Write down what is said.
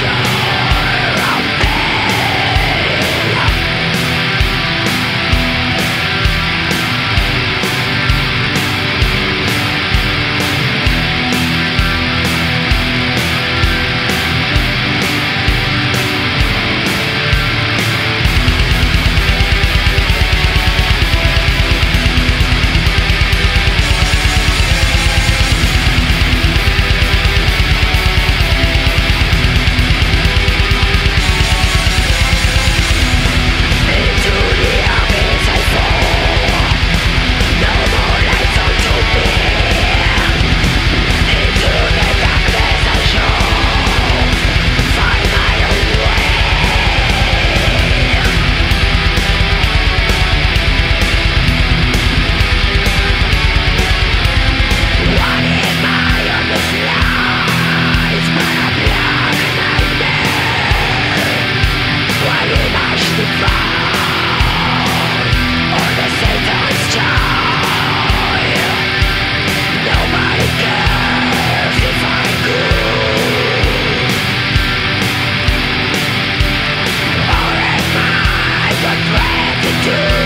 dog, Yeah.